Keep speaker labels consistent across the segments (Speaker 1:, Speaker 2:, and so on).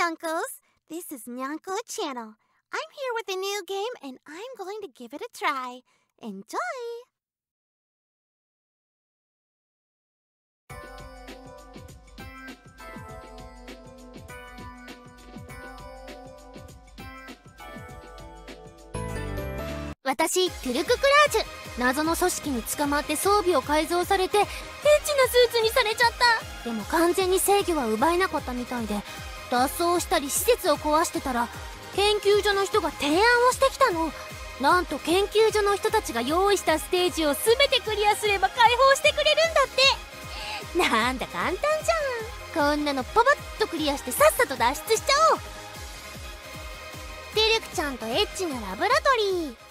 Speaker 1: Nyankos. This is Nyanko Channel. I'm here with a new game and I'm going to give it a try. Enjoy!
Speaker 2: 私トゥルククラージュ謎の組織に捕まって装備を改造されてエッチなスーツにされちゃったでも完全に制御は奪えなかったみたいで脱走したり施設を壊してたら研究所の人が提案をしてきたの。なんと研究所の人たちが用意したステージを全てクリアすれば解放してくれるんだって。なんだ簡単じゃん。こんなのパパッとクリアしてさっさと脱出しちゃおう。ディルクちゃんとエッチなラブラトリー。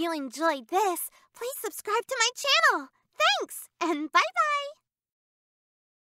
Speaker 1: You enjoyed this, please subscribe to my channel. Thanks, and bye bye!